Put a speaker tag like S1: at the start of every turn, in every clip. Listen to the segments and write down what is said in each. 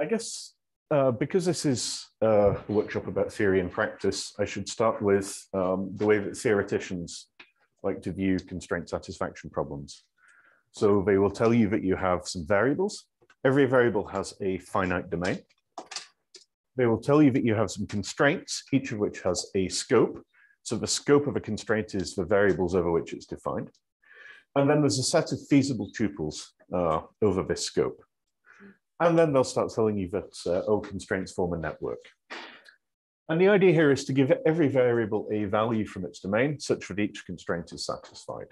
S1: I guess uh, because this is a workshop about theory and practice, I should start with um, the way that theoreticians like to view constraint satisfaction problems. So they will tell you that you have some variables. Every variable has a finite domain. They will tell you that you have some constraints, each of which has a scope. So the scope of a constraint is the variables over which it's defined. And then there's a set of feasible tuples uh, over this scope. And then they'll start telling you that uh, all constraints form a network. And the idea here is to give every variable a value from its domain such that each constraint is satisfied.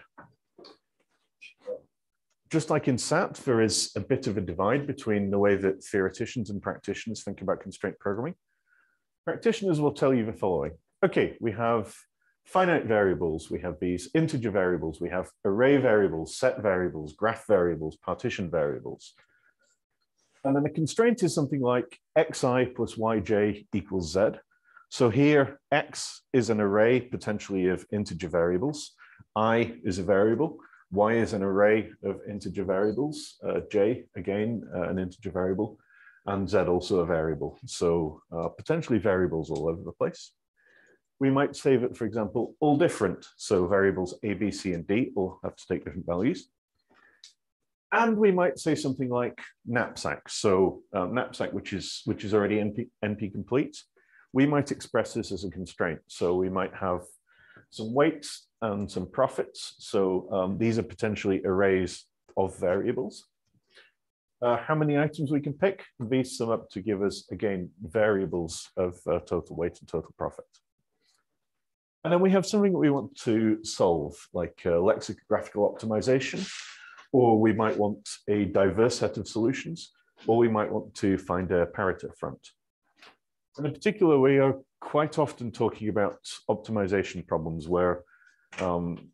S1: Just like in SAT, there is a bit of a divide between the way that theoreticians and practitioners think about constraint programming. Practitioners will tell you the following. Okay, we have finite variables, we have these integer variables, we have array variables, set variables, graph variables, partition variables. And then the constraint is something like xi plus yj equals z. So here, x is an array potentially of integer variables. i is a variable. y is an array of integer variables. Uh, j, again, uh, an integer variable. And z also a variable. So uh, potentially variables all over the place. We might say that, for example, all different. So variables a, b, c, and d all have to take different values. And we might say something like knapsack. So uh, knapsack, which is which is already NP, NP complete, we might express this as a constraint. So we might have some weights and some profits. So um, these are potentially arrays of variables. Uh, how many items we can pick? These sum up to give us, again, variables of uh, total weight and total profit. And then we have something that we want to solve, like uh, lexicographical optimization or we might want a diverse set of solutions, or we might want to find a Pareto front. And in particular, we are quite often talking about optimization problems where um,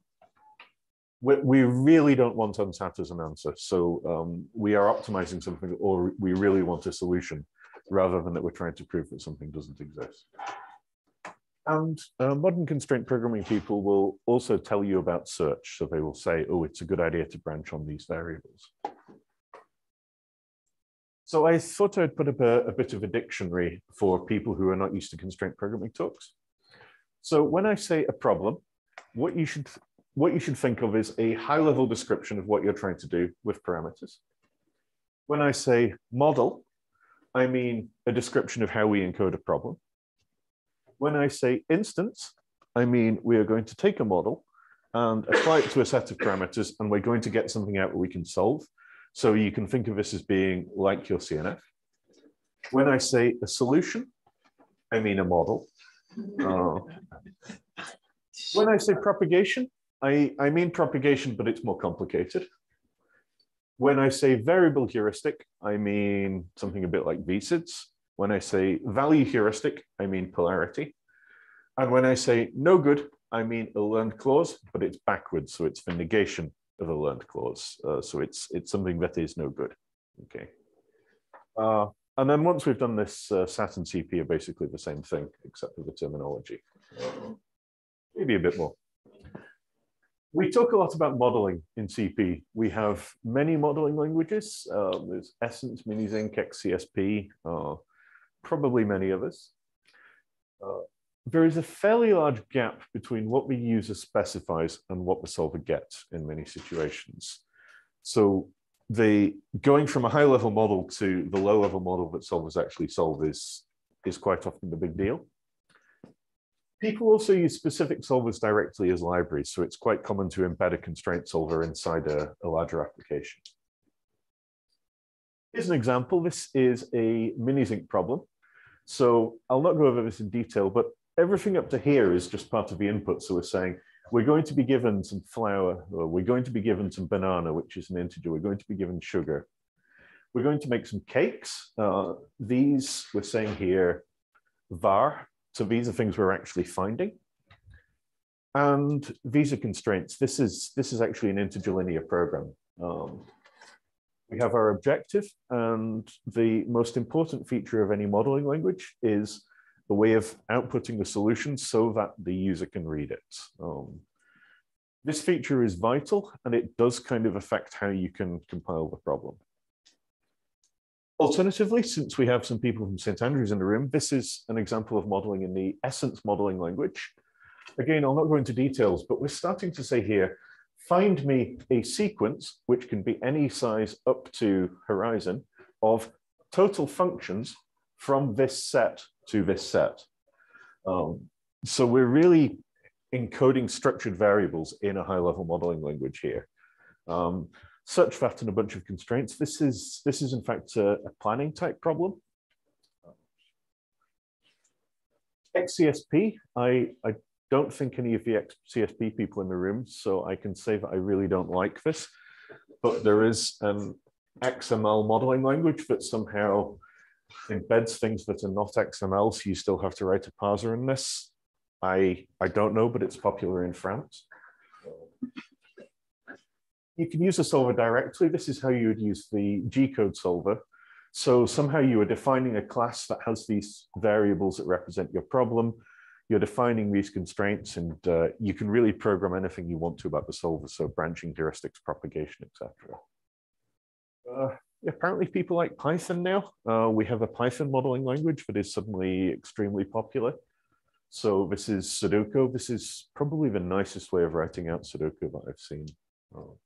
S1: we, we, really don't want unsat as an answer. So um, we are optimizing something or we really want a solution rather than that we're trying to prove that something doesn't exist. And uh, modern constraint programming people will also tell you about search. So they will say, oh, it's a good idea to branch on these variables. So I thought I'd put up a, a bit of a dictionary for people who are not used to constraint programming talks. So when I say a problem, what you should what you should think of is a high level description of what you're trying to do with parameters. When I say model, I mean a description of how we encode a problem when I say instance, I mean we are going to take a model and apply it to a set of parameters, and we're going to get something out that we can solve. So you can think of this as being like your CNF. When I say a solution, I mean a model. Uh, when I say propagation, I, I mean propagation, but it's more complicated. When I say variable heuristic, I mean something a bit like VSIDS. When I say value heuristic, I mean polarity. And when I say no good, I mean a learned clause, but it's backwards. So it's the negation of a learned clause. Uh, so it's, it's something that is no good. Okay. Uh, and then once we've done this, uh, SAT and CP are basically the same thing, except for the terminology. Maybe a bit more. We talk a lot about modeling in CP. We have many modeling languages. Uh, there's Essence, MiniZinc, XCSP, uh, probably many of us. Uh, there is a fairly large gap between what the user specifies and what the solver gets in many situations. So the going from a high level model to the low level model that solvers actually solve is, is quite often the big deal. People also use specific solvers directly as libraries, so it's quite common to embed a constraint solver inside a, a larger application. Here's an example. This is a MiniZinc problem. So I'll not go over this in detail, but everything up to here is just part of the input. So we're saying we're going to be given some flour, or we're going to be given some banana, which is an integer. We're going to be given sugar. We're going to make some cakes. Uh, these, we're saying here, var. So these are things we're actually finding. And these are constraints. This is, this is actually an integer linear program. Um, we have our objective, and the most important feature of any modeling language is the way of outputting the solution so that the user can read it. Um, this feature is vital, and it does kind of affect how you can compile the problem. Alternatively, since we have some people from St. Andrews in the room, this is an example of modeling in the Essence modeling language. Again, I'll not go into details, but we're starting to say here, find me a sequence, which can be any size up to horizon, of total functions from this set to this set. Um, so we're really encoding structured variables in a high level modeling language here. Um, such that and a bunch of constraints. This is, this is in fact a, a planning type problem. XCSP, I, I don't think any of the XCSP people in the room, so I can say that I really don't like this, but there is an XML modeling language that somehow embeds things that are not XML, so you still have to write a parser in this. I, I don't know, but it's popular in France. You can use a solver directly. This is how you would use the Gecode solver. So somehow you are defining a class that has these variables that represent your problem. You're defining these constraints and uh, you can really program anything you want to about the solver. So branching heuristics, propagation, etc. Uh, apparently people like Python now. Uh, we have a Python modeling language that is suddenly extremely popular. So this is Sudoku. This is probably the nicest way of writing out Sudoku that I've seen. Oh.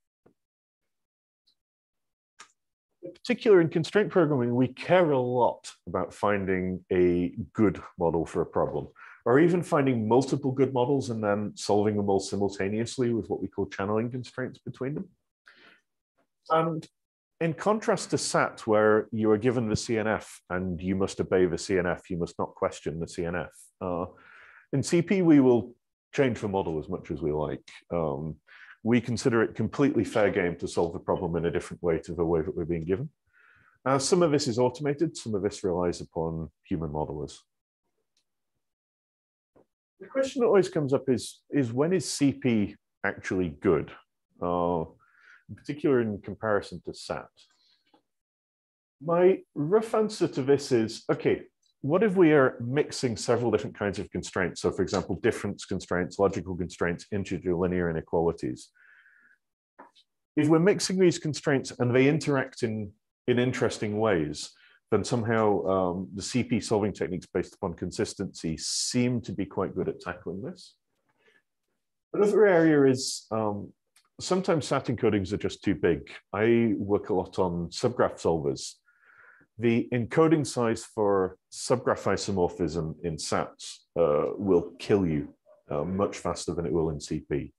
S1: In particular, in constraint programming, we care a lot about finding a good model for a problem, or even finding multiple good models and then solving them all simultaneously with what we call channeling constraints between them. And in contrast to SAT, where you are given the CNF and you must obey the CNF, you must not question the CNF. Uh, in CP, we will change the model as much as we like. Um, we consider it completely fair game to solve the problem in a different way to the way that we're being given. Uh, some of this is automated, some of this relies upon human modelers. The question that always comes up is, is when is CP actually good? Uh, in particular in comparison to SAT. My rough answer to this is, okay, what if we are mixing several different kinds of constraints? So for example, difference constraints, logical constraints, integer linear inequalities. If we're mixing these constraints and they interact in, in interesting ways, then somehow um, the CP solving techniques based upon consistency seem to be quite good at tackling this. Another area is um, sometimes SAT encodings are just too big. I work a lot on subgraph solvers the encoding size for subgraph isomorphism in SATs uh, will kill you uh, much faster than it will in CP.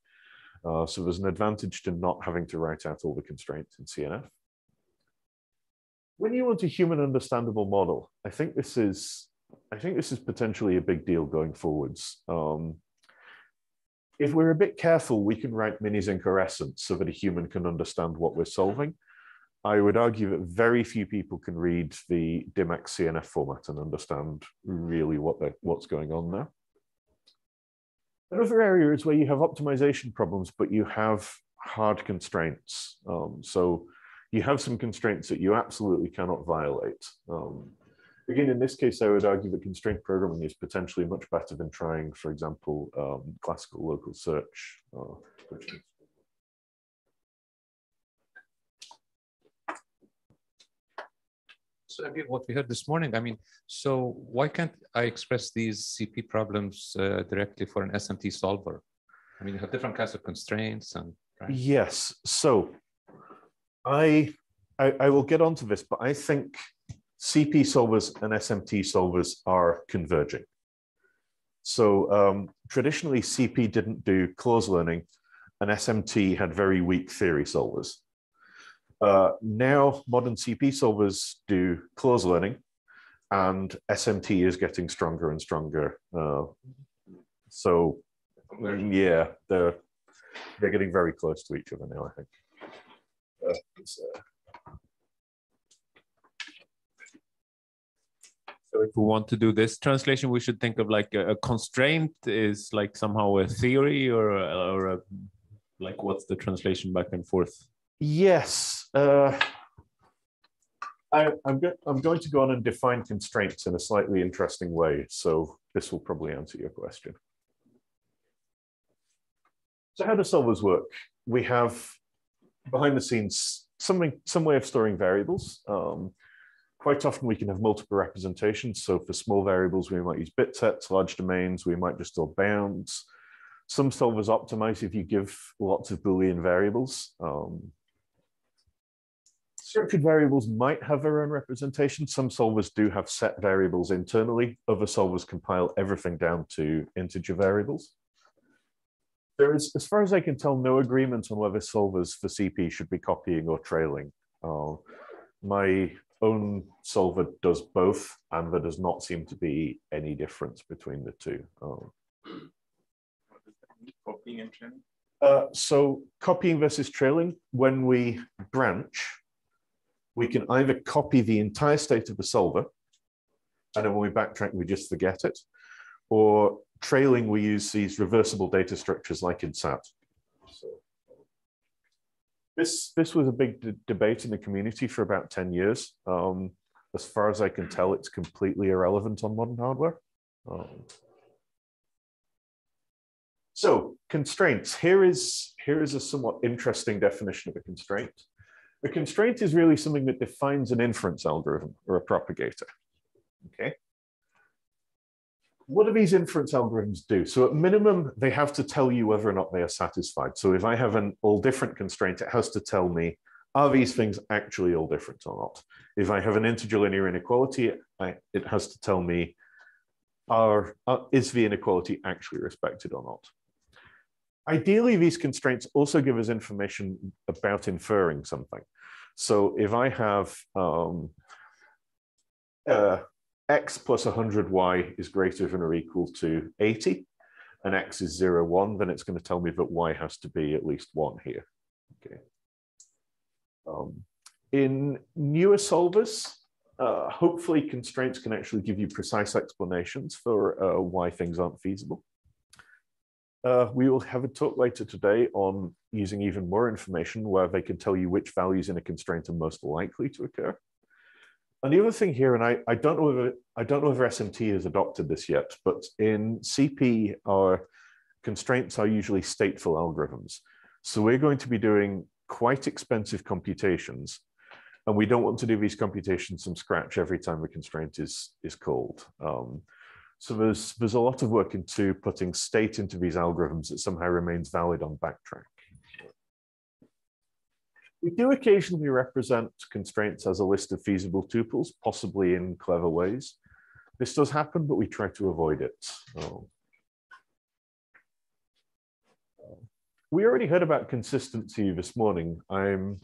S1: Uh, so there's an advantage to not having to write out all the constraints in CNF. When you want a human understandable model, I think this is, I think this is potentially a big deal going forwards. Um, if we're a bit careful, we can write minis essence so that a human can understand what we're solving. I would argue that very few people can read the DIMACS CNF format and understand really what what's going on there. Another area is where you have optimization problems, but you have hard constraints. Um, so you have some constraints that you absolutely cannot violate. Um, again, in this case, I would argue that constraint programming is potentially much better than trying, for example, um, classical local search, uh,
S2: So again, what we heard this morning, I mean, so why can't I express these CP problems uh, directly for an SMT solver? I mean, you have different kinds of constraints and.
S1: Right? Yes. So I, I, I will get onto this, but I think CP solvers and SMT solvers are converging. So um, traditionally, CP didn't do clause learning, and SMT had very weak theory solvers. Uh, now modern CP solvers do clause learning and SMT is getting stronger and stronger. Uh, so yeah, they're, they're getting very close to each other now, I think. Uh,
S2: so if we want to do this translation, we should think of like a, a constraint is like somehow a theory or, or a, like what's the translation back and forth?
S1: Yes. Uh, I, am go I'm going to go on and define constraints in a slightly interesting way. So this will probably answer your question. So how do solvers work? We have behind the scenes something, some way of storing variables. Um, quite often we can have multiple representations. So for small variables, we might use bit sets, large domains, we might just store bounds. Some solvers optimize if you give lots of Boolean variables. Um, structured variables might have their own representation. Some solvers do have set variables internally. Other solvers compile everything down to integer variables. There is, as far as I can tell, no agreement on whether solvers for CP should be copying or trailing. Uh, my own solver does both, and there does not seem to be any difference between the two. Um,
S3: copying and trailing?
S1: Uh, so copying versus trailing, when we branch, we can either copy the entire state of the solver, and then when we backtrack, we just forget it, or trailing, we use these reversible data structures like in SAT. This, this was a big debate in the community for about 10 years. Um, as far as I can tell, it's completely irrelevant on modern hardware. Um, so constraints, here is, here is a somewhat interesting definition of a constraint. A constraint is really something that defines an inference algorithm or a propagator, okay? What do these inference algorithms do? So at minimum, they have to tell you whether or not they are satisfied. So if I have an all different constraint, it has to tell me, are these things actually all different or not? If I have an integer linear inequality, I, it has to tell me, are, are, is the inequality actually respected or not? Ideally, these constraints also give us information about inferring something. So if I have um, uh, x plus 100y is greater than or equal to 80, and x is 0, 1, then it's going to tell me that y has to be at least 1 here. Okay. Um, in newer solvers, uh, hopefully constraints can actually give you precise explanations for uh, why things aren't feasible. Uh, we will have a talk later today on using even more information where they can tell you which values in a constraint are most likely to occur. And the other thing here, and I, I don't know if I don't know if SMT has adopted this yet, but in CP, our constraints are usually stateful algorithms. So we're going to be doing quite expensive computations, and we don't want to do these computations from scratch every time a constraint is is called. Um, so there's there's a lot of work into putting state into these algorithms that somehow remains valid on backtrack. We do occasionally represent constraints as a list of feasible tuples, possibly in clever ways. This does happen, but we try to avoid it. Oh. We already heard about consistency this morning. I'm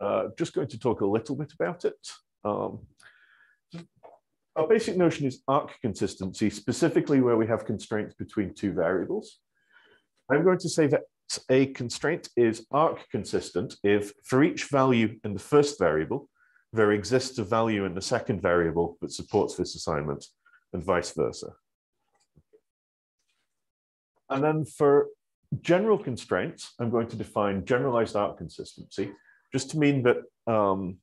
S1: uh, just going to talk a little bit about it. Um, our basic notion is arc consistency, specifically where we have constraints between two variables. I'm going to say that a constraint is arc consistent if for each value in the first variable, there exists a value in the second variable that supports this assignment and vice versa. And then for general constraints, I'm going to define generalized arc consistency just to mean that um,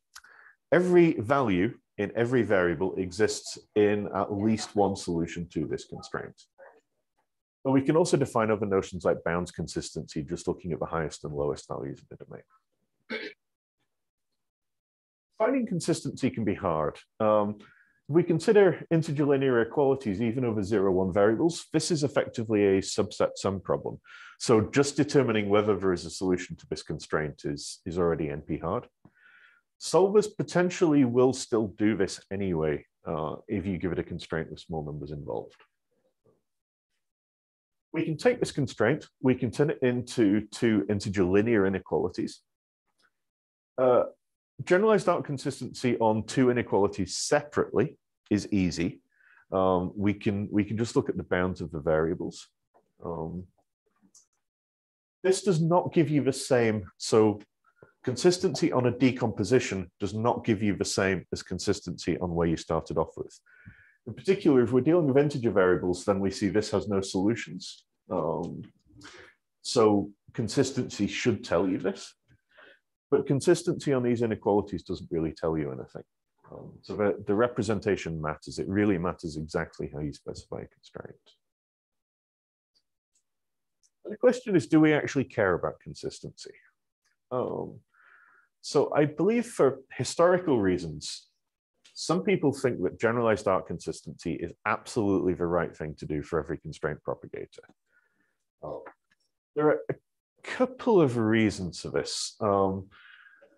S1: every value in every variable exists in at least one solution to this constraint. But we can also define other notions like bounds consistency, just looking at the highest and lowest values in the domain. Finding consistency can be hard. Um, we consider integer linear equalities even over zero one variables. This is effectively a subset sum problem. So just determining whether there is a solution to this constraint is, is already NP hard. Solvers potentially will still do this anyway uh, if you give it a constraint with small numbers involved we can take this constraint, we can turn it into two integer linear inequalities. Uh, generalized arc consistency on two inequalities separately is easy. Um, we can we can just look at the bounds of the variables. Um, this does not give you the same. So consistency on a decomposition does not give you the same as consistency on where you started off with. In particular, if we're dealing with integer variables, then we see this has no solutions. Um, so consistency should tell you this, but consistency on these inequalities doesn't really tell you anything. Um, so the, the representation matters. It really matters exactly how you specify a constraint. And the question is, do we actually care about consistency? Um, so I believe for historical reasons, Some people think that generalized arc consistency is absolutely the right thing to do for every constraint propagator. Oh. There are a couple of reasons for this. Um,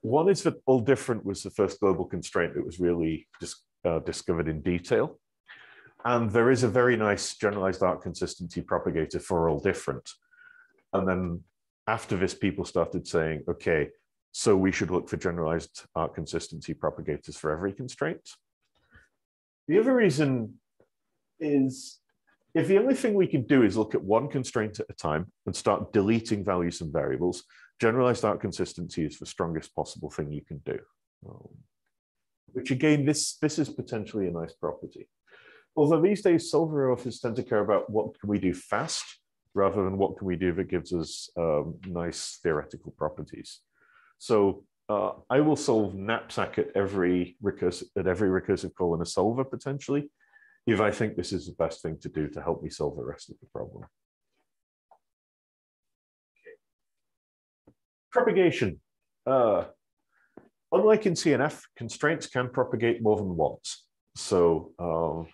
S1: one is that all different was the first global constraint that was really dis uh, discovered in detail. And there is a very nice generalized arc consistency propagator for all different. And then after this, people started saying, okay, so we should look for generalized arc consistency propagators for every constraint. The other reason is if the only thing we can do is look at one constraint at a time and start deleting values and variables, generalized arc consistency is the strongest possible thing you can do. Um, which again, this, this is potentially a nice property. Although these days solver authors tend to care about what can we do fast rather than what can we do that gives us um, nice theoretical properties. So uh, I will solve knapsack at every recursive at every recursive call in a solver potentially, if I think this is the best thing to do to help me solve the rest of the problem. Okay. Propagation. Uh, unlike in CNF, constraints can propagate more than once. So um,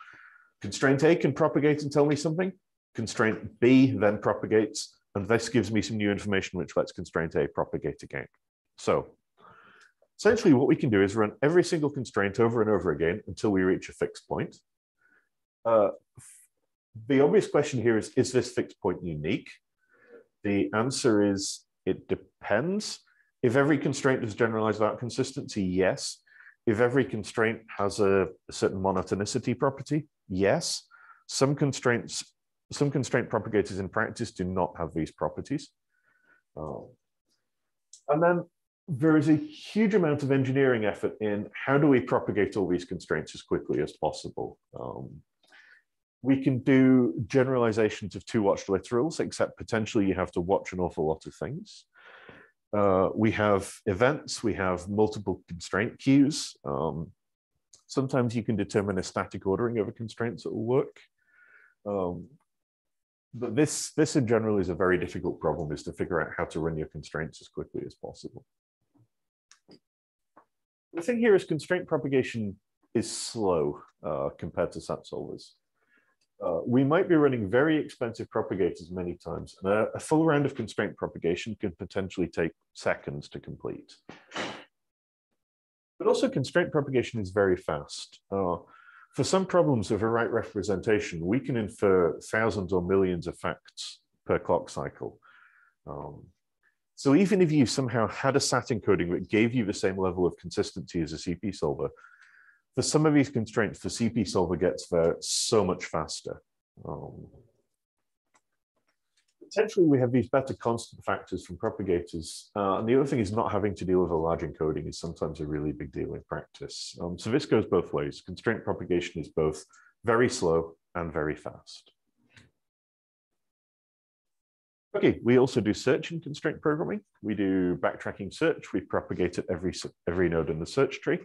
S1: constraint A can propagate and tell me something. Constraint B then propagates, and this gives me some new information which lets constraint A propagate again. So essentially what we can do is run every single constraint over and over again until we reach a fixed point. Uh, the obvious question here is, is this fixed point unique? The answer is, it depends. If every constraint is generalized arc consistency, yes. If every constraint has a, certain monotonicity property, yes. Some constraints, some constraint propagators in practice do not have these properties. Uh, and then there is a huge amount of engineering effort in how do we propagate all these constraints as quickly as possible. Um, we can do generalizations of two watched literals, except potentially you have to watch an awful lot of things. Uh, we have events, we have multiple constraint queues. Um, sometimes you can determine a static ordering of a constraints that will work. Um, but this, this in general is a very difficult problem, is to figure out how to run your constraints as quickly as possible the thing here is constraint propagation is slow uh, compared to SAT solvers. Uh, we might be running very expensive propagators many times, and a, a, full round of constraint propagation can potentially take seconds to complete. But also constraint propagation is very fast. Uh, for some problems of a right representation, we can infer thousands or millions of facts per clock cycle. Um, so even if you somehow had a SAT encoding that gave you the same level of consistency as a CP solver, for some of these constraints, the CP solver gets there so much faster. Um, potentially we have these better constant factors from propagators. Uh, and the other thing is not having to deal with a large encoding is sometimes a really big deal in practice. Um, so this goes both ways. Constraint propagation is both very slow and very fast. Okay, we also do search in constraint programming. We do backtracking search. We propagate at every, every node in the search tree.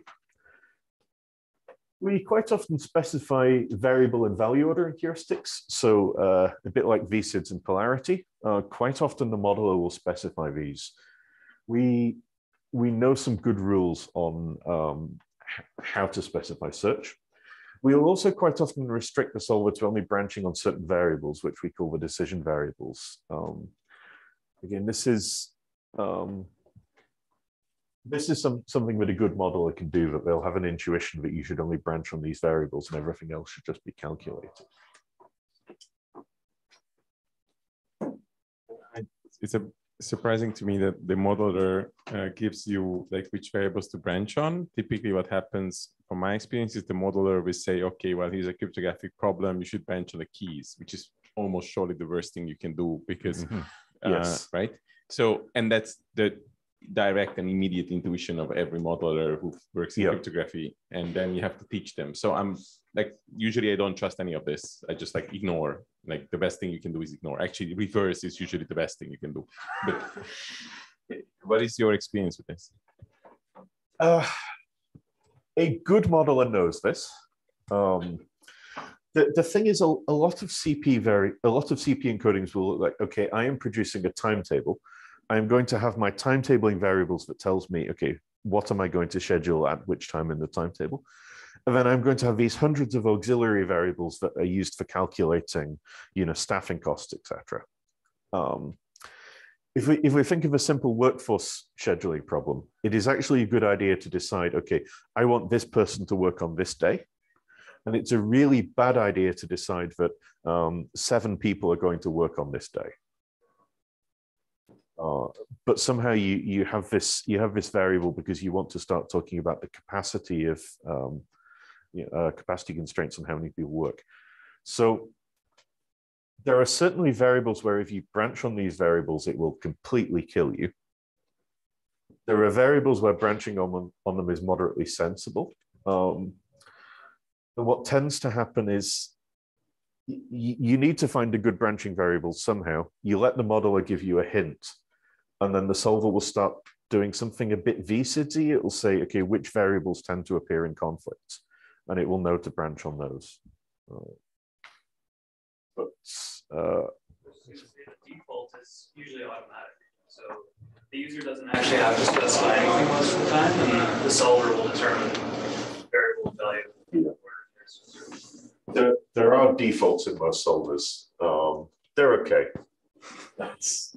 S1: We quite often specify variable and value ordering heuristics. So uh, a bit like VSIDS and polarity, uh, quite often the modeler will specify these. We, we know some good rules on um, how to specify search. We will also quite often restrict the solver to only branching on certain variables, which we call the decision variables. Um, again, this is um, this is some, something that a good modeler can do, that they'll have an intuition that you should only branch on these variables and everything else should just be calculated.
S3: It's a surprising to me that the modeler uh, gives you like which variables to branch on. Typically what happens from my experience is the modeler will say, okay, well, here's a cryptographic problem. You should branch on the keys, which is almost surely the worst thing you can do because, mm -hmm. uh, yes. right? So, and that's the direct and immediate intuition of every modeler who works in yep. cryptography and then you have to teach them. So i'm like usually i don't trust any of this. I just like ignore. Like the best thing you can do is ignore. Actually reverse is usually the best thing you can do. But what is your experience with this?
S1: Uh, a good modeler knows this. Um, the, the thing is a, a lot of cp very a lot of cp encodings will look like okay i am producing a timetable I'm going to have my timetabling variables that tells me, okay, what am I going to schedule at which time in the timetable? And then I'm going to have these hundreds of auxiliary variables that are used for calculating, you know, staffing costs, etc. Um, if we, if we think of a simple workforce scheduling problem, it is actually a good idea to decide, okay, I want this person to work on this day. And it's a really bad idea to decide that um, seven people are going to work on this day. But somehow you you have this you have this variable because you want to start talking about the capacity of um, you know, uh, capacity constraints on how many people work. So there are certainly variables where if you branch on these variables, it will completely kill you. There are variables where branching on them, on them is moderately sensible. Um, and what tends to happen is you need to find a good branching variable somehow. You let the modeler give you a hint, and then the solver will start doing something a bit VSIDSy. It will say, okay, which variables tend to appear in conflict, and it will know to branch on those. Uh, but uh,
S4: the default is usually automatic. So the user doesn't actually have to specify anything most of the time, and the solver will determine variable value. Yeah.
S1: There, there are defaults in most solvers. Um, they're okay. That's,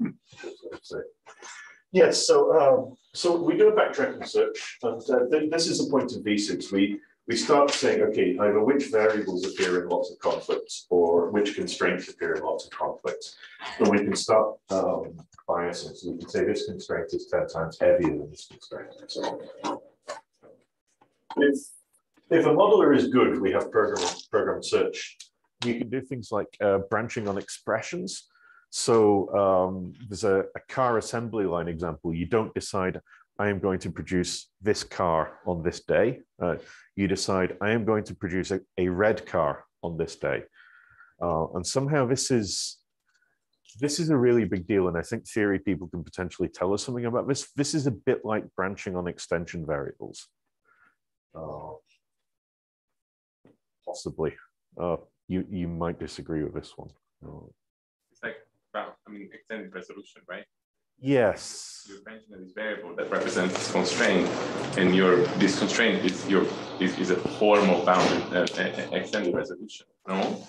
S1: yes. So um, so we do a backtracking search, and uh, th this is the point of VSIDS. We we start saying, okay, either which variables appear in lots of conflicts or which constraints appear in lots of conflicts. And we can start um, biasing. So we can say this constraint is 10 times heavier than this constraint so. If, if a modeler is good, we have program, program search. You can do things like uh, branching on expressions. So um, there's a, a car assembly line example. You don't decide I am going to produce this car on this day. Uh, you decide, I am going to produce a, a red car on this day. Uh, and somehow this is, this is a really big deal. And I think theory people can potentially tell us something about this. This is a bit like branching on extension variables. Uh, possibly. Uh, you, you might disagree with this one.
S3: It's like, well, I mean, extended resolution, right?
S1: Yes.
S3: You mentioned this variable that represents this constraint, and your this constraint is your is, is a form of bounded uh, extended resolution. No.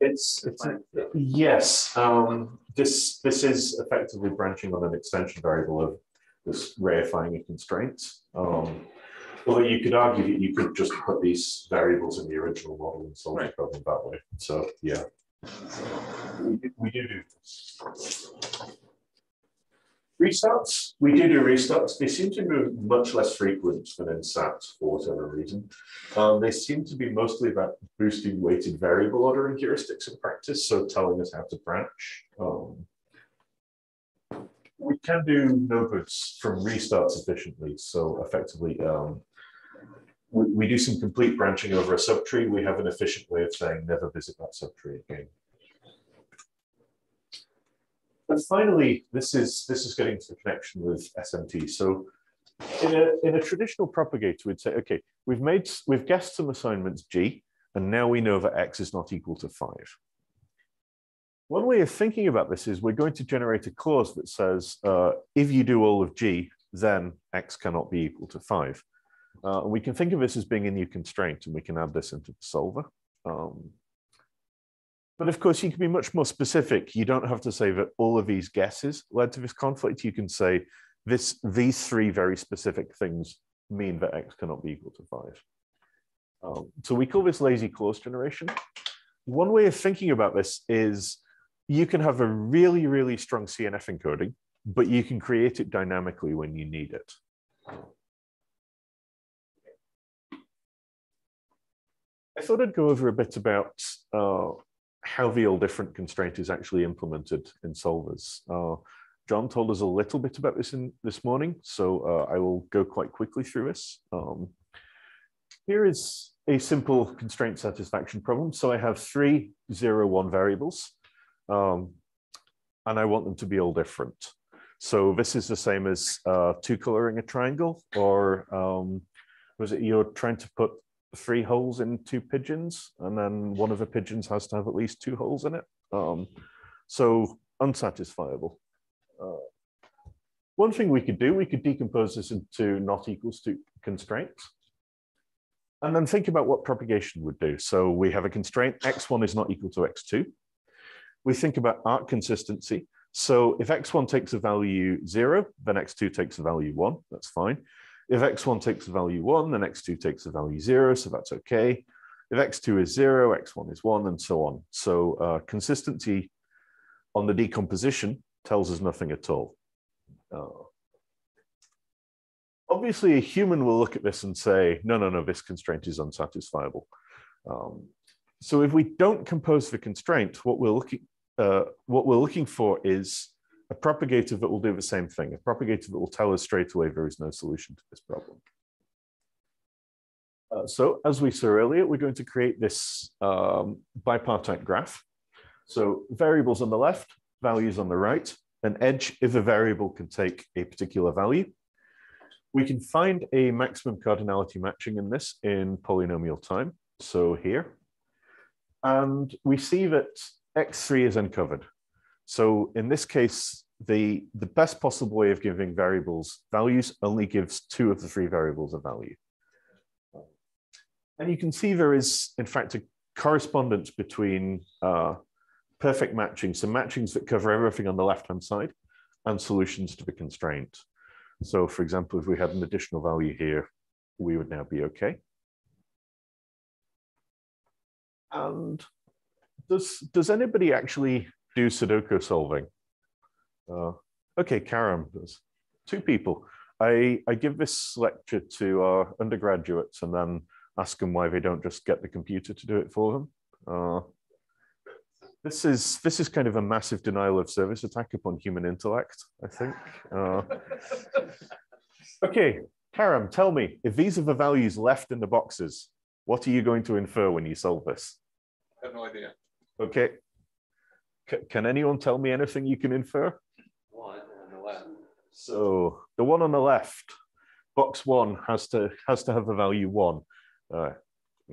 S1: It's, it's a, yes. Um, this this is effectively branching on an extension variable of this reifying a constraint. Um, although you could argue that you could just put these variables in the original model and solve right. the problem that way. So yeah, we, do do. Restarts, we do do restarts. They seem to be much less frequent than in SATs for whatever reason. Um, they seem to be mostly about boosting weighted variable ordering heuristics in practice, so telling us how to branch. Um, we can do no goods from restarts efficiently, so effectively um, we, we do some complete branching over a subtree. We have an efficient way of saying never visit that subtree again. And finally, this is this is getting to the connection with SMT. So in a in a traditional propagator, we'd say, okay, we've made we've guessed some assignments G, and now we know that X is not equal to five. One way of thinking about this is we're going to generate a clause that says, uh, if you do all of G, then X cannot be equal to five. Uh, we can think of this as being a new constraint, and we can add this into the solver. Um, but of course, you can be much more specific. You don't have to say that all of these guesses led to this conflict. You can say this, these three very specific things mean that x cannot be equal to five. Um, so we call this lazy clause generation. One way of thinking about this is you can have a really, really strong CNF encoding, but you can create it dynamically when you need it. I thought I'd go over a bit about uh, how the all different constraint is actually implemented in solvers. Uh, John told us a little bit about this in this morning, so uh, I will go quite quickly through this. Um, here is a simple constraint satisfaction problem. So I have three zero one variables, um, and I want them to be all different. So this is the same as uh, two coloring a triangle, or um, was it you're trying to put three holes in two pigeons, and then one of the pigeons has to have at least two holes in it. Um, so unsatisfiable. Uh, one thing we could do, we could decompose this into not equals to constraints. And then think about what propagation would do. So we have a constraint, x1 is not equal to x2. We think about arc consistency. So if x1 takes a value zero, then x2 takes a value one, that's fine. If x1 takes a value one, then x2 takes a value zero, so that's okay. If x2 is zero, x1 is one, and so on. So uh, consistency on the decomposition tells us nothing at all. Uh, obviously, a human will look at this and say, no, no, no, this constraint is unsatisfiable. Um, so if we don't compose the constraint, what we're looking uh, what we're looking for is a propagator that will do the same thing, a propagator that will tell us straight away there is no solution to this problem. Uh, so as we saw earlier, we're going to create this um, bipartite graph. So variables on the left, values on the right, an edge if a variable can take a particular value. We can find a maximum cardinality matching in this in polynomial time. So here, and we see that X3 is uncovered. So in this case, the, the best possible way of giving variables values only gives two of the three variables a value. And you can see there is, in fact, a correspondence between uh, perfect matching, so matchings that cover everything on the left-hand side, and solutions to the constraint. So for example, if we had an additional value here, we would now be okay. And does, does anybody actually do Sudoku solving? Uh, okay, Karam. Two people. I, I give this lecture to our undergraduates and then ask them why they don't just get the computer to do it for them. Uh, this is this is kind of a massive denial of service attack upon human intellect, I think. Uh, okay, Karam, tell me, if these are the values left in the boxes, what are you going to infer when you solve this?
S2: I have no idea.
S1: Okay. C can anyone tell me anything you can infer?
S2: One on the left.
S1: So the one on the left, box one has to has to have a value one. Uh,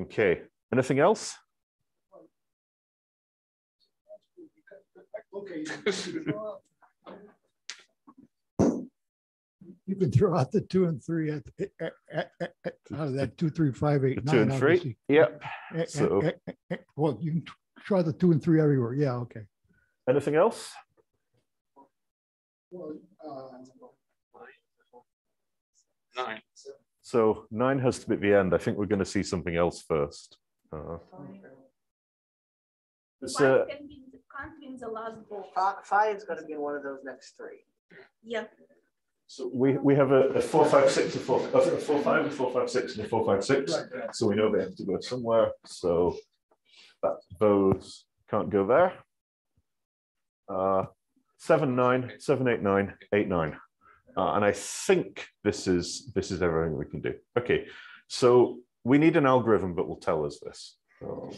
S1: okay. Anything else?
S5: Okay. You can throw out the two and three at, at, at, at, out of that two, three, five, eight,
S1: The two
S5: nine.
S1: and three. Yep.
S5: Eh, eh,
S1: So-
S5: eh, Well, you can try the two and three everywhere. Yeah, okay.
S1: Anything else?
S2: Nine.
S1: So nine has to be at the end. I think we're going to see something else first. Uh, this, uh,
S6: Five can be, can't be in the last box.
S7: Fi- Five is gonna be in one of those next three.
S6: Yeah,
S1: so we, we have a, a four, five, six, a four, a four, five, a four, five, six, and a four, five, six. So we know they have to go somewhere. So that those can't go there. Uh, seven, nine, seven, eight, nine, eight, nine. Uh, and I think this is this is everything we can do. Okay, so we need an algorithm that will tell us this. Um,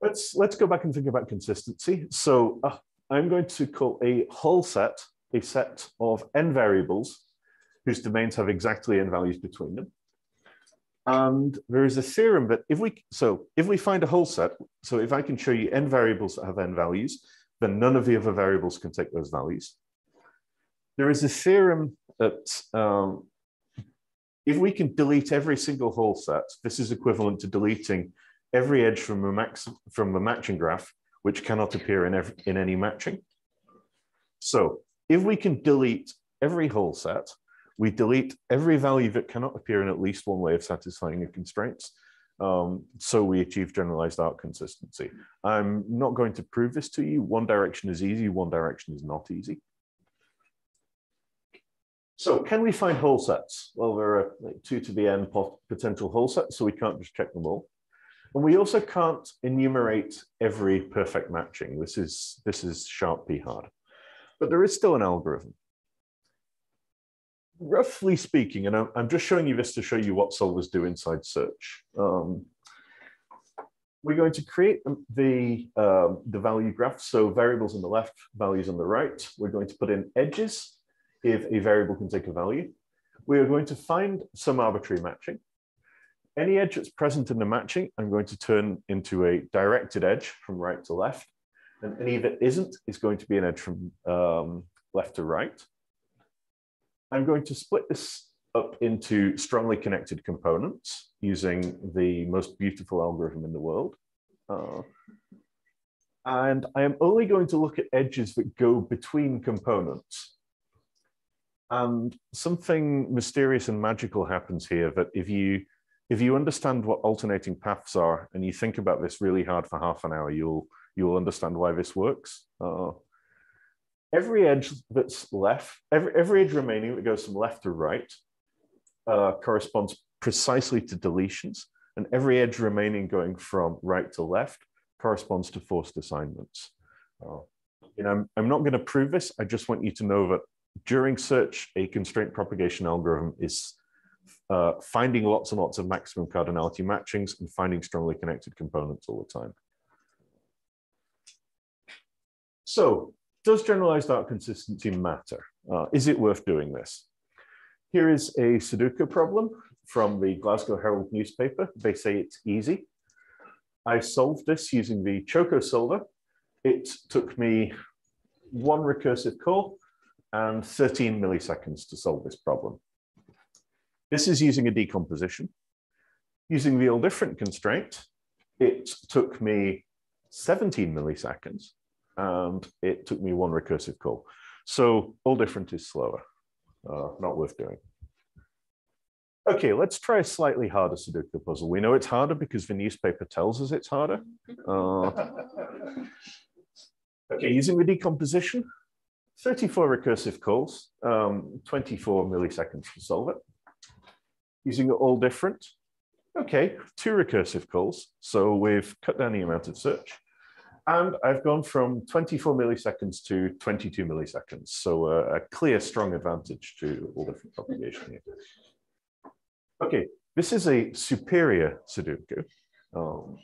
S1: let's let's go back and think about consistency. So uh, I'm going to call a Hall set a set of n variables whose domains have exactly n values between them. And there is a theorem that if we so if we find a Hall set, so if I can show you n variables that have n values, then none of the other variables can take those values. There is a theorem that um, if we can delete every single Hall set, this is equivalent to deleting every edge from a max from a matching graph, which cannot appear in every, in any matching. So if we can delete every Hall set, we delete every value that cannot appear in at least one way of satisfying the constraints. Um, so we achieve generalized arc consistency. I'm not going to prove this to you. One direction is easy, one direction is not easy. So can we find Hall sets? Well, there are like two to the n potential Hall sets, so we can't just check them all. And we also can't enumerate every perfect matching. This is, this is sharp p hard. But there is still an algorithm. Roughly speaking, and I'm, just showing you this to show you what solvers do inside search. Um, we're going to create the, um, the value graph. So variables on the left, values on the right. We're going to put in edges if a variable can take a value. We are going to find some arbitrary matching. Any edge that's present in the matching, I'm going to turn into a directed edge from right to left. And any that isn't is going to be an edge from um, left to right. I'm going to split this up into strongly connected components using the most beautiful algorithm in the world. Uh, and I am only going to look at edges that go between components. And something mysterious and magical happens here that if you if you understand what alternating paths are and you think about this really hard for half an hour, you'll you'll understand why this works. Uh, every edge that's left, every, every edge remaining that goes from left to right uh, corresponds precisely to deletions, and every edge remaining going from right to left corresponds to forced assignments. Uh, I'm, I'm not going to prove this. I just want you to know that during search, a constraint propagation algorithm is uh, finding lots and lots of maximum cardinality matchings and finding strongly connected components all the time. So does generalized arc consistency matter? Uh, is it worth doing this? Here is a Sudoku problem from the Glasgow Herald newspaper. They say it's easy. I solved this using the Choco solver. It took me one recursive call and 13 milliseconds to solve this problem. This is using a decomposition. Using the all different constraint, it took me 17 milliseconds and it took me one recursive call. So all different is slower, uh, not worth doing. Okay, let's try a slightly harder Sudoku puzzle. We know it's harder because the newspaper tells us it's harder. Uh, okay, using the decomposition, 34 recursive calls, um, 24 milliseconds to solve it. Using it all different, okay, two recursive calls. So we've cut down the amount of search. And I've gone from 24 milliseconds to 22 milliseconds. So uh, a clear, strong advantage to all different propagation here. Okay, this is a superior Sudoku. Um,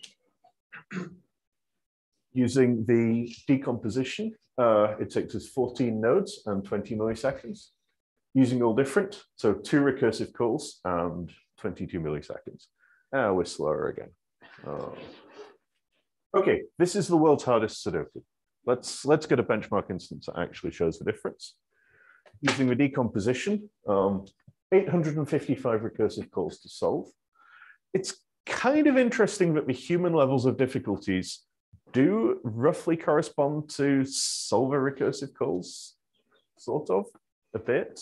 S1: using the decomposition, uh, it takes us 14 nodes and 20 milliseconds. Using all different, so two recursive calls and 22 milliseconds. Ah, we're slower again. Uh, okay, this is the world's hardest Sudoku. Let's, let's get a benchmark instance that actually shows the difference. Using the decomposition, um, 855 recursive calls to solve. It's kind of interesting that the human levels of difficulties do roughly correspond to solver recursive calls, sort of, a bit.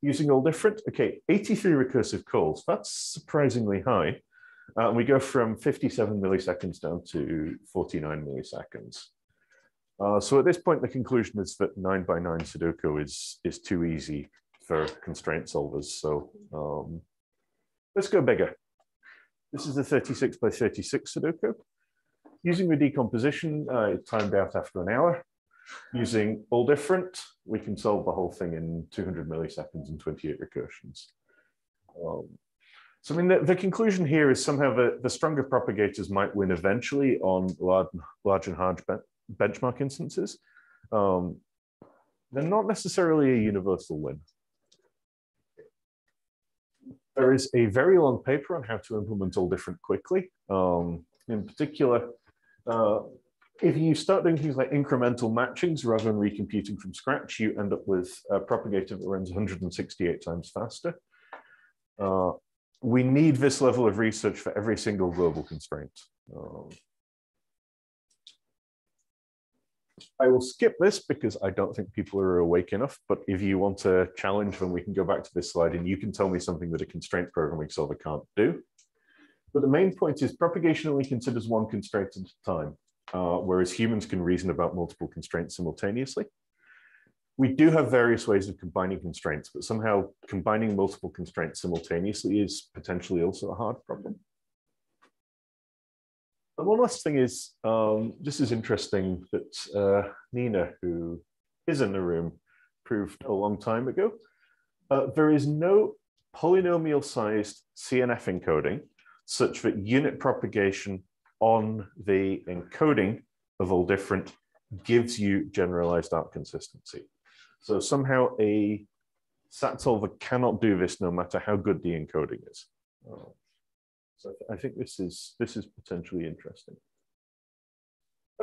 S1: Using all different, okay, 83 recursive calls, that's surprisingly high. Uh, and we go from 57 milliseconds down to 49 milliseconds. Uh, so at this point, the conclusion is that nine by nine Sudoku is, is too easy for constraint solvers. So um, let's go bigger. This is the 36 by 36 Sudoku. Using the decomposition, uh, it timed out after an hour. Using all different, we can solve the whole thing in 200 milliseconds and 28 recursions. Um, so I mean, the, the, conclusion here is somehow the, the stronger propagators might win eventually on large, large and large ben benchmark instances. Um, they're not necessarily a universal win. There is a very long paper on how to implement all different quickly. Um, in particular, uh, if you start doing things like incremental matchings rather than recomputing from scratch, you end up with a propagator that runs 168 times faster. Uh, we need this level of research for every single global constraint. Um, I will skip this because I don't think people are awake enough, but if you want a challenge, then we can go back to this slide and you can tell me something that a constraint programming solver can't do. But the main point is propagation only considers one constraint at a time, uh, whereas humans can reason about multiple constraints simultaneously. We do have various ways of combining constraints, but somehow combining multiple constraints simultaneously is potentially also a hard problem. And one last thing is, um, this is interesting that uh, Nina, who is in the room, proved a long time ago. Uh, there is no polynomial sized CNF encoding such that unit propagation on the encoding of all different gives you generalized arc consistency. So somehow a SAT solver cannot do this no matter how good the encoding is. Oh. So I think this is, this is potentially interesting.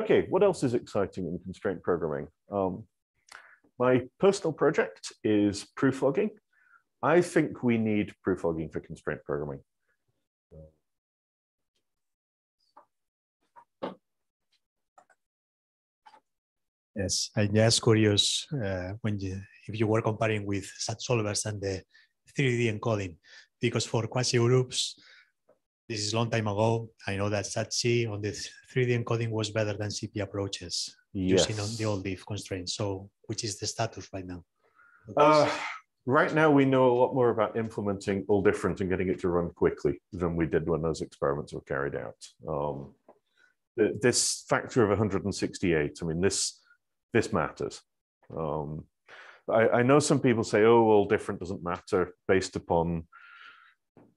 S1: Okay, what else is exciting in constraint programming? Um, my personal project is proof logging. I think we need proof logging for constraint programming.
S8: Yes, I'm just curious uh, when you, if you were comparing with SAT solvers and the 3D encoding, because for quasi groups, this is a long time ago. I know that SATC on the 3D encoding was better than CP approaches
S1: Yes.
S8: using on the old leaf constraints. So, which is the status right now?
S1: Uh, right now, we know a lot more about implementing all different and getting it to run quickly than we did when those experiments were carried out. Um, this factor of 168, I mean, this this matters. Um, I, I know some people say, "Oh, all different doesn't matter," based upon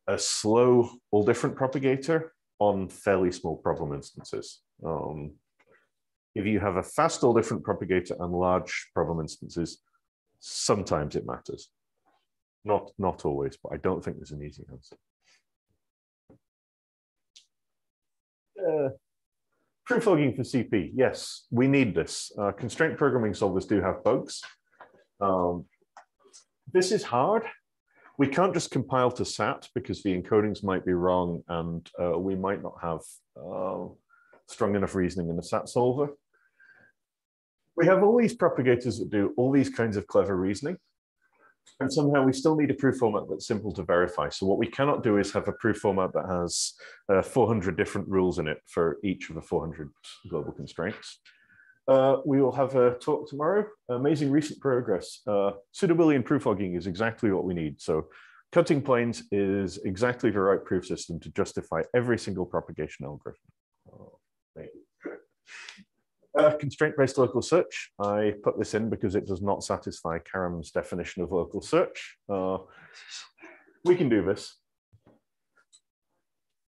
S1: a slow all different propagator on fairly small problem instances. Um, if you have a fast all different propagator and large problem instances, sometimes it matters. Not not always, but I don't think there's an easy answer. Uh, proof logging for CP, yes, we need this. Uh, constraint programming solvers do have bugs. Um, this is hard. We can't just compile to SAT because the encodings might be wrong and uh, we might not have uh, strong enough reasoning in the SAT solver. We have all these propagators that do all these kinds of clever reasoning. And somehow we still need a proof format that's simple to verify. So what we cannot do is have a proof format that has uh, 400 different rules in it for each of the 400 global constraints. Uh, we will have a talk tomorrow. Amazing recent progress. Uh, pseudo-Boolean proof logging is exactly what we need. So cutting planes is exactly the right proof system to justify every single propagation algorithm. Oh. Uh, Constraint-based local search. I put this in because it does not satisfy Karem's definition of local search. Uh, we can do this.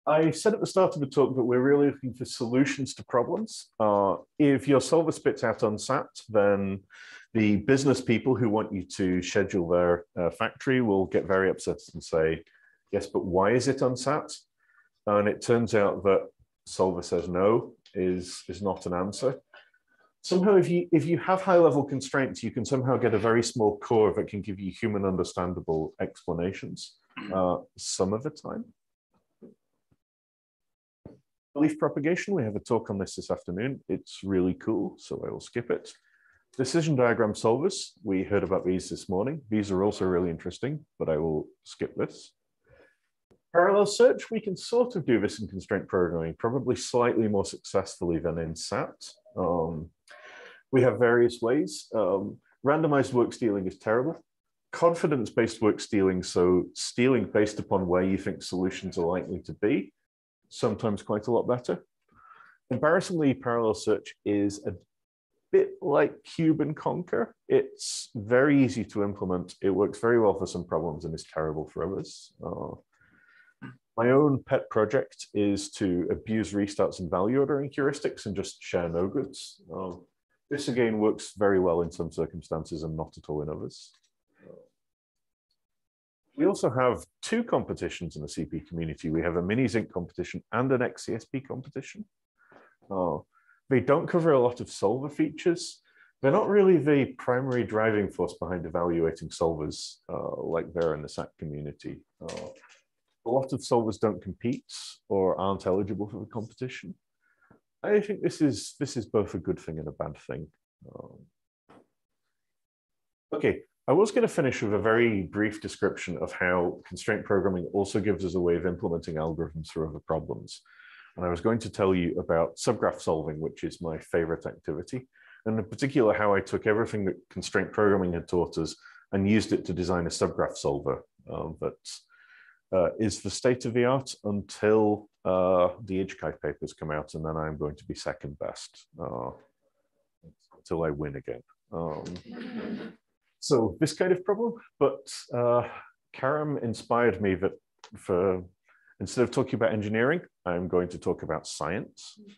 S1: I said at the start of the talk that we're really looking for solutions to problems. Uh, if your solver spits out unsat, then the business people who want you to schedule their uh, factory will get very upset and say, yes, but why is it unsat? And it turns out that solver says no is, is not an answer somehow if you if you have high level constraints you can somehow get a very small core that can give you human understandable explanations uh, some of the time. Belief propagation we have a talk on this this afternoon. It's really cool so i will skip it. Decision diagram solvers we heard about these this morning. These are also really interesting but i will skip this. Parallel search, we can sort of do this in constraint programming, probably slightly more successfully than in SAT. Um, we have various ways. Um, randomized work stealing is terrible. Confidence-based work stealing, so stealing based upon where you think solutions are likely to be, sometimes quite a lot better. Embarrassingly, parallel search is a bit like cube and conquer. It's very easy to implement. It works very well for some problems and is terrible for others. Uh, my own pet project is to abuse restarts and value ordering heuristics and just share no goods. Uh, this again works very well in some circumstances and not at all in others. We also have two competitions in the CP community. We have a MiniZinc competition and an XCSP competition. Uh, they don't cover a lot of solver features. They're not really the primary driving force behind evaluating solvers uh, like they're in the SAT community. Uh, a lot of solvers don't compete or aren't eligible for the competition. I think this is this is both a good thing and a bad thing. Um, okay, I was going to finish with a very brief description of how constraint programming also gives us a way of implementing algorithms for other problems. And I was going to tell you about subgraph solving, which is my favorite activity, and in particular how I took everything that constraint programming had taught us and used it to design a subgraph solver um, that uh, is the state of the art until uh, the IJCAI papers come out, and then I'm going to be second best uh, until I win again. Um, so this kind of problem, but uh, Karem inspired me that for instead of talking about engineering, I'm going to talk about science.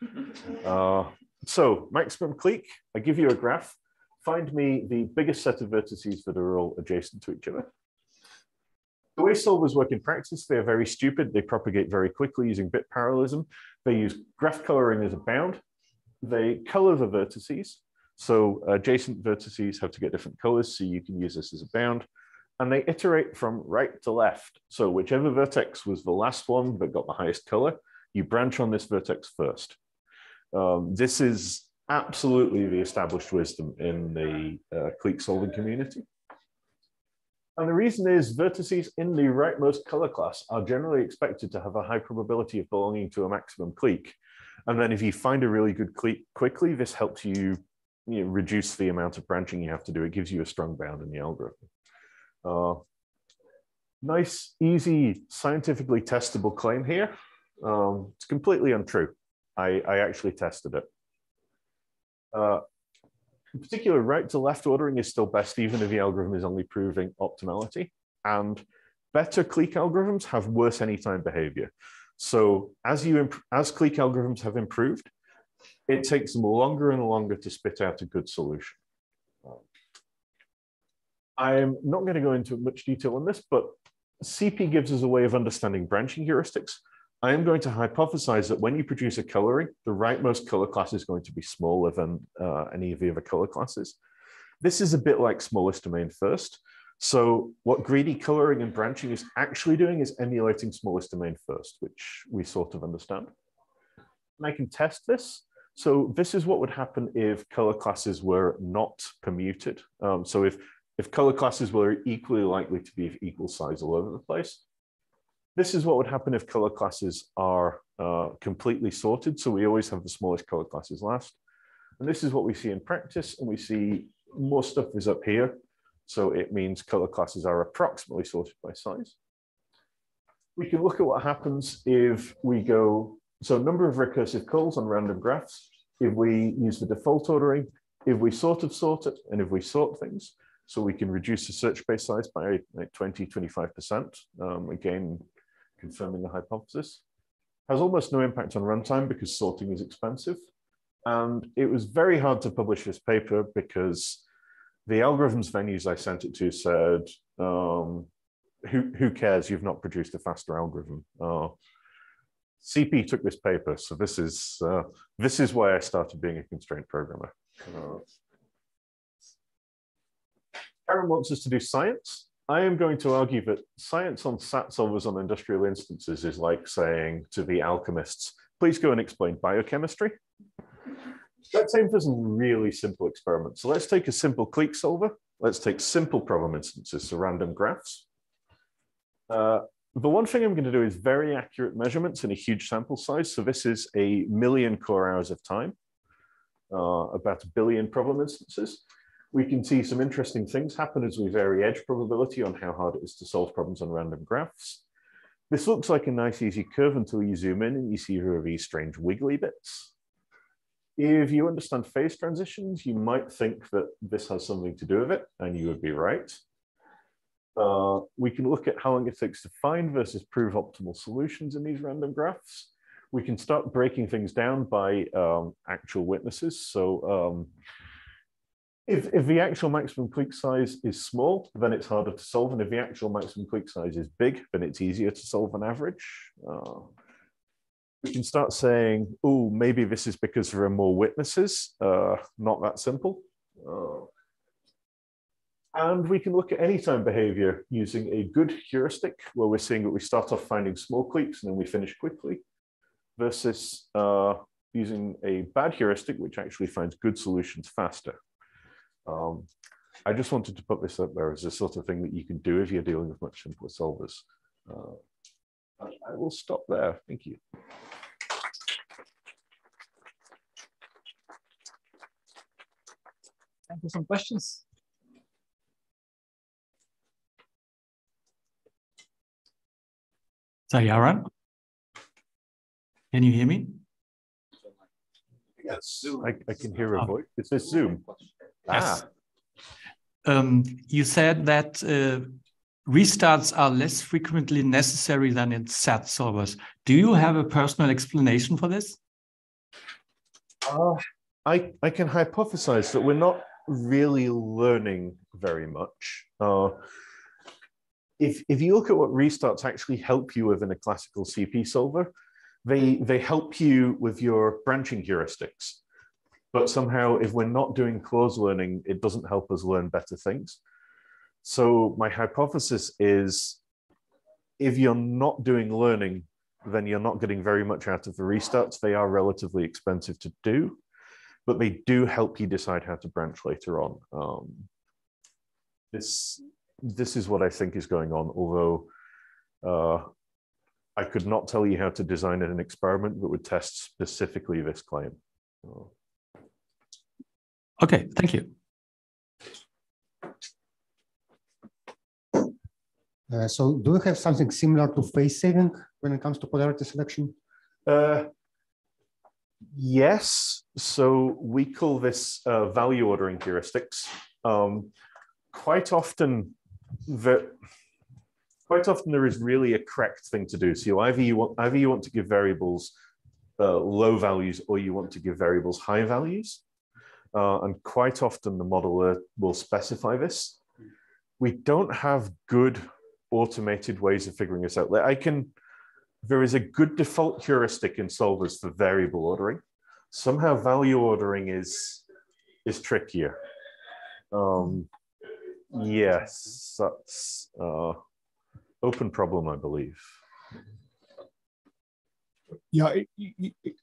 S1: Uh, so maximum clique, I give you a graph. Find me the biggest set of vertices that are all adjacent to each other. The way solvers work in practice, they are very stupid. They propagate very quickly using bit parallelism. They use graph coloring as a bound. They color the vertices. So adjacent vertices have to get different colors, so you can use this as a bound. And they iterate from right to left. So whichever vertex was the last one that got the highest color, you branch on this vertex first. Um, this is absolutely the established wisdom in the uh, clique solving community. And the reason is vertices in the rightmost color class are generally expected to have a high probability of belonging to a maximum clique. And then if you find a really good clique quickly, this helps you, you know, reduce the amount of branching you have to do. It gives you a strong bound in the algorithm. Uh, nice, easy, scientifically testable claim here. Um, it's completely untrue. I, I actually tested it. Uh, in particular, right to left ordering is still best, even if the algorithm is only proving optimality. And better clique algorithms have worse anytime behavior. So as you as clique algorithms have improved, it takes them longer and longer to spit out a good solution. I'm not going to go into much detail on this, but CP gives us a way of understanding branching heuristics. I am going to hypothesize that when you produce a coloring, the rightmost color class is going to be smaller than uh, any of the other color classes. This is a bit like smallest domain first. So what greedy coloring and branching is actually doing is emulating smallest domain first, which we sort of understand. And I can test this. So this is what would happen if color classes were not permuted. Um, so if, if color classes were equally likely to be of equal size all over the place, this is what would happen if color classes are uh, completely sorted. So we always have the smallest color classes last. And this is what we see in practice. And we see more stuff is up here. So it means color classes are approximately sorted by size. We can look at what happens if we go, so number of recursive calls on random graphs, if we use the default ordering, if we sort of sort it, and if we sort things, so we can reduce the search space size by like 20, 25%. Um, again, confirming the hypothesis. Has almost no impact on runtime because sorting is expensive. And it was very hard to publish this paper because the algorithms venues I sent it to said, um, who, who cares? You've not produced a faster algorithm. Uh, CP took this paper, so this is uh, this is why I started being a constraint programmer. Uh, Karen wants us to do science. I am going to argue that science on SAT solvers on industrial instances is like saying to the alchemists, please go and explain biochemistry. Let's aim for some really simple experiments. So let's take a simple clique solver. Let's take simple problem instances, so random graphs. Uh, the one thing I'm going to do is very accurate measurements in a huge sample size. So this is a million core hours of time, uh, about a billion problem instances we can see some interesting things happen as we vary edge probability on how hard it is to solve problems on random graphs. This looks like a nice easy curve until you zoom in and you see here these strange wiggly bits. If you understand phase transitions, you might think that this has something to do with it, and you would be right. Uh, we can look at how long it takes to find versus prove optimal solutions in these random graphs. We can start breaking things down by um, actual witnesses. So um, if, if the actual maximum clique size is small, then it's harder to solve. And if the actual maximum clique size is big, then it's easier to solve on average. Uh, we can start saying, oh, maybe this is because there are more witnesses. Uh, not that simple. Uh, and we can look at anytime behavior using a good heuristic where we're seeing that we start off finding small cliques and then we finish quickly versus uh, using a bad heuristic, which actually finds good solutions faster. Um, I just wanted to put this up there as a sort of thing that you can do if you're dealing with much simpler solvers. Uh, I will stop there. Thank you.
S9: Thank you. Some questions? Sayara, can you hear me?
S1: Yes, I, I can hear a voice. Is this Zoom?
S9: Yes. Ah. Um, you said that uh, restarts are less frequently necessary than in SAT solvers. Do you have a personal explanation for this?
S1: Uh, I, I can hypothesize that we're not really learning very much. Uh, if, if you look at what restarts actually help you with in a classical CP solver, they, they help you with your branching heuristics But somehow, if we're not doing clause learning, it doesn't help us learn better things. So my hypothesis is if you're not doing learning, then you're not getting very much out of the restarts. They are relatively expensive to do, but they do help you decide how to branch later on. Um, this, this is what I think is going on, although uh, I could not tell you how to design an experiment that would test specifically this claim. Uh,
S9: Okay, thank you.
S10: Uh, so do you have something similar to phase saving when it comes to polarity selection?
S1: Uh, yes. So we call this uh, value ordering heuristics. Um, quite often, the, quite often there is really a correct thing to do. So either you want either you want to give variables uh, low values or you want to give variables high values. Uh, and quite often the modeler will specify this. We don't have good automated ways of figuring this out. I can, there is a good default heuristic in solvers for variable ordering. Somehow value ordering is, is trickier. Um, yes, that's uh, open problem, I believe.
S5: Yeah,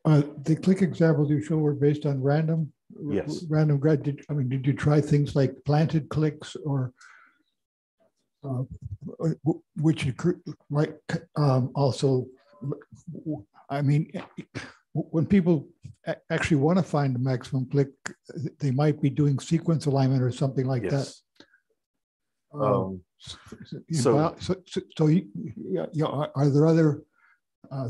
S5: uh, the clique examples you show were based on random
S1: Yes.
S5: random grad. Did, I mean, did you try things like planted cliques or uh, which might um, also, I mean, when people actually want to find the maximum clique, they might be doing sequence alignment or something like yes. that. Um, so, so, so, so you, you know, are there other uh,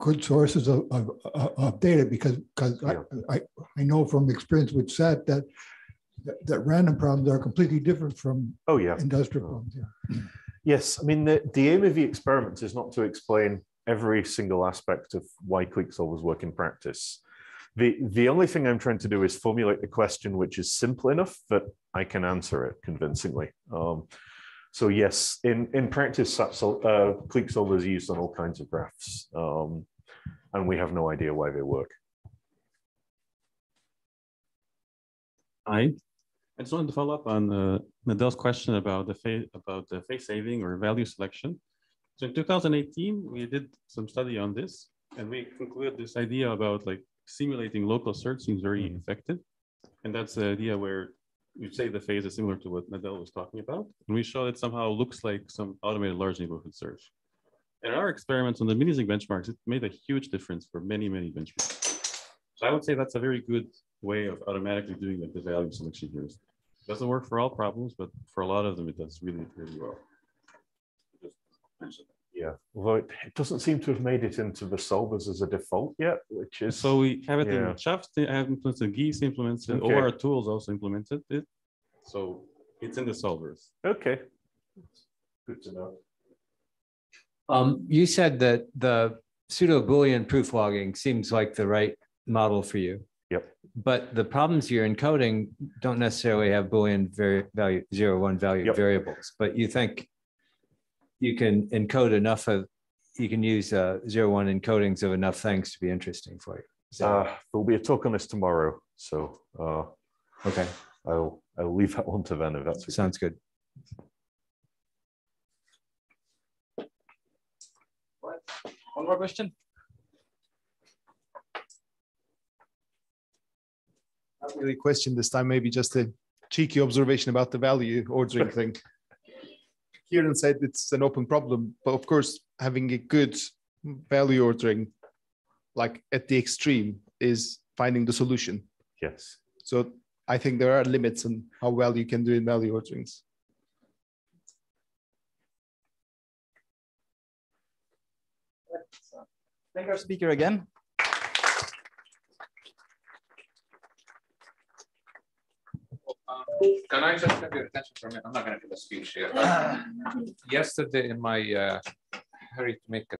S5: good sources of, of, of data because because yeah. I, I, I know from experience with SAT that, that, random problems are completely different from
S1: oh yeah
S5: industrial problems. Yeah.
S1: Yes, I mean the, the aim of the experiment is not to explain every single aspect of why clique solvers work in practice. The, the only thing I'm trying to do is formulate a question which is simple enough that I can answer it convincingly. Um, so yes, in, in practice, uh, clique solvers are used on all kinds of graphs, um, and we have no idea why they work.
S11: Hi, I just wanted to follow up on uh, Nadel's question about the phase about the phase saving or value selection. So in 2018, we did some study on this, and we concluded this idea about like simulating local search seems very mm -hmm. effective, and that's the idea where you say the phase is similar to what Nadel was talking about. And we show it somehow looks like some automated large neighborhood search. In our experiments on the MiniZinc benchmarks, it made a huge difference for many, many benchmarks. So I would say that's a very good way of automatically doing like the value selection here. It doesn't work for all problems, but for a lot of them, it does really, really well.
S1: Yeah, although it, it, doesn't seem to have made it into the solvers as a default yet, which is
S11: so we have it yeah. in Chuffed, I have implemented Gecode implements and okay. OR tools also implemented it. So it's in the solvers.
S1: Okay. Good to know.
S12: Um, you said that the pseudo Boolean proof logging seems like the right model for you.
S1: Yep.
S12: But the problems you're encoding don't necessarily have Boolean very value zero one value yep. variables, but you think you can encode enough of, you can use uh, zero one encodings of enough things to be interesting for you.
S1: Uh, there'll be a talk on this tomorrow, so uh,
S12: okay,
S1: I'll I'll leave that one to then if that's
S12: okay. sounds good.
S7: One more question.
S13: Not really a question this time, maybe just a cheeky observation about the value ordering thing. Ciaran said it's an open problem, but of course, having a good value ordering, like at the extreme, is finding the solution.
S1: Yes.
S13: So I think there are limits on how well you can do in value orderings.
S7: Thank our speaker again.
S2: Can I just have your attention for a minute? I'm not going to give a speech here. yesterday, in my uh, hurry to make a